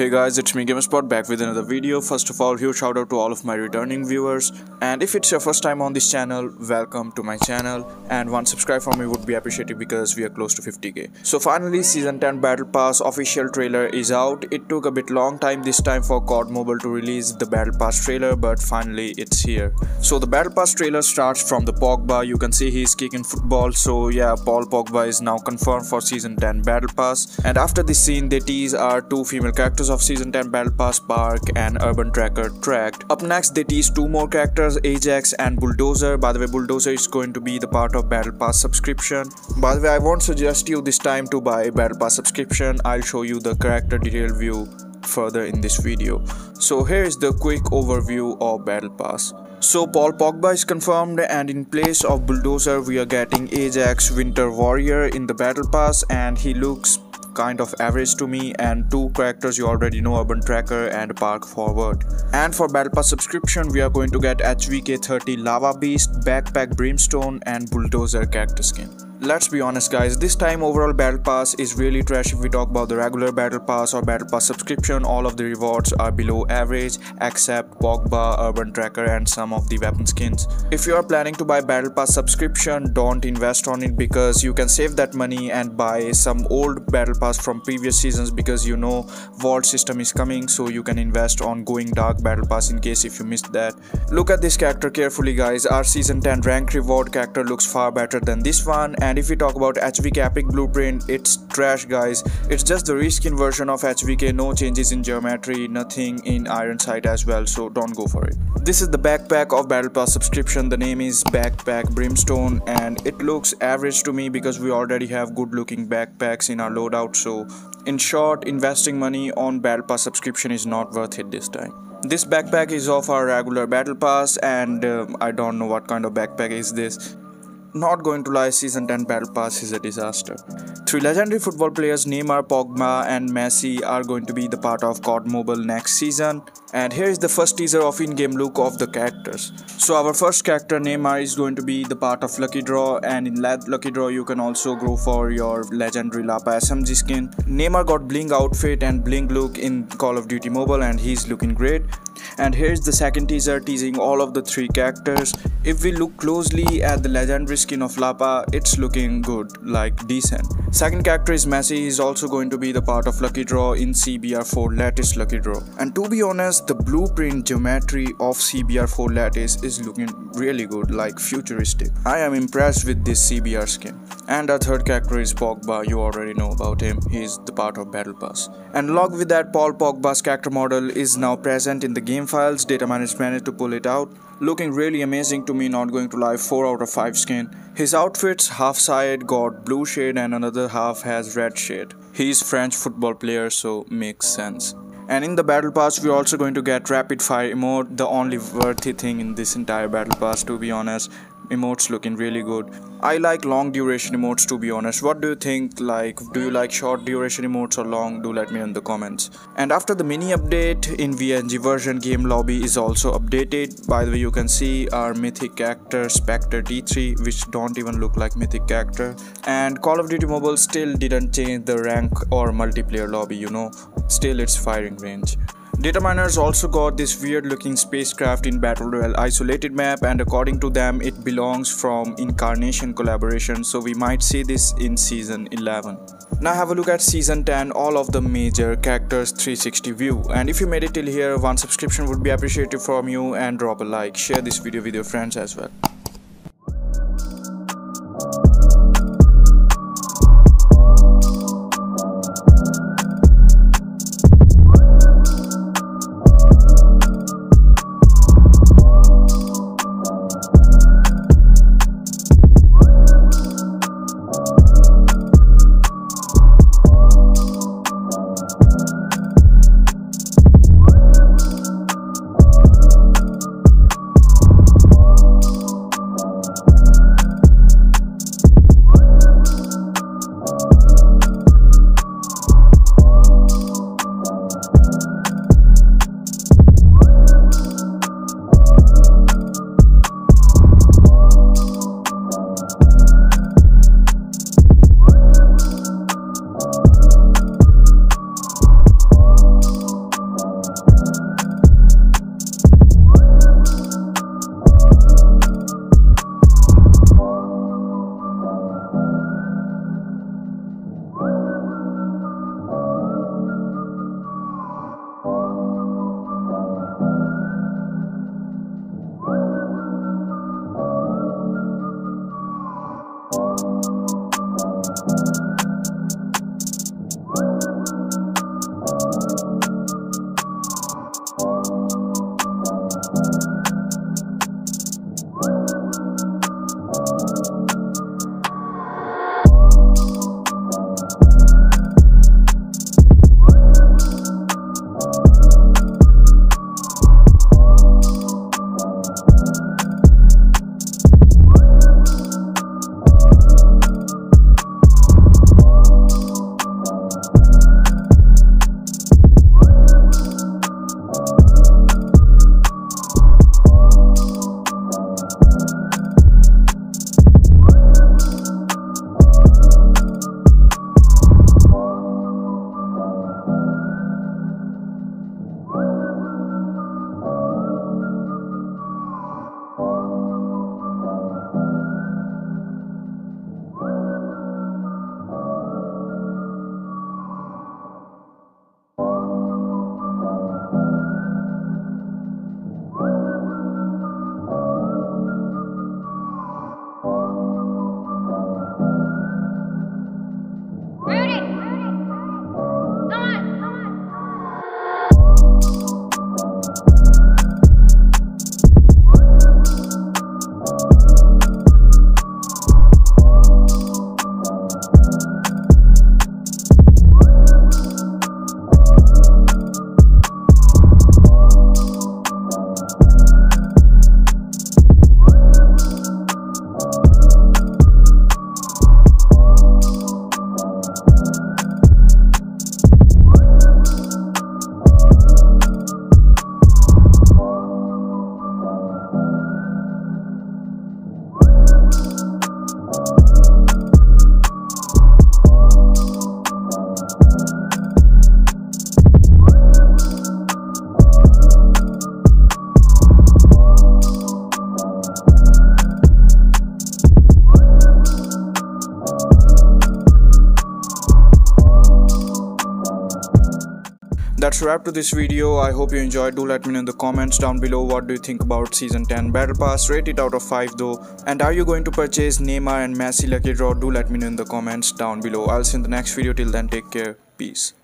Hey guys, it's me GamerSpot back with another video. First of all, huge shout out to all of my returning viewers. And if it's your first time on this channel, welcome to my channel. And one subscribe for me would be appreciated because we are close to 50k. So finally, season 10 Battle Pass official trailer is out. It took a bit long time this time for COD Mobile to release the Battle Pass trailer, but finally it's here. So the Battle Pass trailer starts from the Pogba. You can see he's kicking football. So yeah, Paul Pogba is now confirmed for season 10 Battle Pass. And after this scene, they tease our two female characters of Season 10 Battle Pass Park and Urban Tracker Tracked. Up next they tease two more characters Ajax and Bulldozer. By the way Bulldozer is going to be the part of Battle Pass subscription. By the way I won't suggest you this time to buy Battle Pass subscription. I'll show you the character detail view further in this video. So here is the quick overview of Battle Pass. So Paul Pogba is confirmed and in place of Bulldozer we are getting Ajax Winter Warrior in the Battle Pass and he looks kind of average to me and two characters you already know urban tracker and park forward. And for battle pass subscription we are going to get hvk 30 lava beast backpack brimstone and bulldozer character skin Let's be honest guys, this time overall battle pass is really trash if we talk about the regular battle pass or battle pass subscription all of the rewards are below average except Pogba, Urban Tracker and some of the weapon skins. If you are planning to buy battle pass subscription don't invest on it because you can save that money and buy some old battle pass from previous seasons because you know vault system is coming so you can invest on going dark battle pass in case if you missed that. Look at this character carefully guys, our season 10 rank reward character looks far better than this one and if we talk about HVK Epic Blueprint, it's trash guys. It's just the reskin version of HVK, no changes in geometry, nothing in Iron Sight as well, so don't go for it. This is the backpack of Battle Pass subscription, the name is Backpack Brimstone and it looks average to me because we already have good looking backpacks in our loadout so in short, investing money on Battle Pass subscription is not worth it this time. This backpack is of our regular battle pass and uh, I don't know what kind of backpack is this not going to lie, Season 10 Battle Pass is a disaster. Three legendary football players Neymar, Pogba and Messi are going to be the part of COD Mobile next season. And here is the first teaser of in-game look of the characters. So our first character Neymar is going to be the part of Lucky Draw and in Lucky Draw you can also go for your legendary Lapa SMG skin. Neymar got bling outfit and bling look in Call of Duty Mobile and he's looking great. And here's the second teaser teasing all of the three characters. If we look closely at the legendary skin of Lapa, it's looking good, like decent. Second character is Messi, he's also going to be the part of Lucky Draw in CBR4 Lattice Lucky Draw. And to be honest, the blueprint geometry of CBR4 lattice is looking really good, like futuristic. I am impressed with this CBR skin. And our third character is Pogba, you already know about him, he's the part of Battle Pass. And along with that, Paul Pogba's character model is now present in the game files, data managed to pull it out. Looking really amazing to me, not going to lie, 4 out of 5 skin. His outfits half side got blue shade and another half has red shade. He's French football player so makes sense. And in the battle pass we're also going to get rapid fire emote, the only worthy thing in this entire battle pass to be honest emotes looking really good. I like long duration emotes to be honest. What do you think like do you like short duration emotes or long? Do let me know in the comments. And after the mini update in vng version game lobby is also updated. By the way you can see our mythic character spectre d3 which don't even look like mythic character. And call of duty mobile still didn't change the rank or multiplayer lobby you know. Still it's firing range Data miners also got this weird looking spacecraft in Battle Royale isolated map and according to them it belongs from Incarnation collaboration so we might see this in season 11. Now have a look at season 10 all of the major characters 360 view and if you made it till here one subscription would be appreciated from you and drop a like share this video with your friends as well. That's a wrap to this video. I hope you enjoyed. Do let me know in the comments down below what do you think about season 10 battle pass. Rate it out of 5 though. And are you going to purchase Neymar and Messi lucky draw? Do let me know in the comments down below. I'll see you in the next video. Till then, take care. Peace.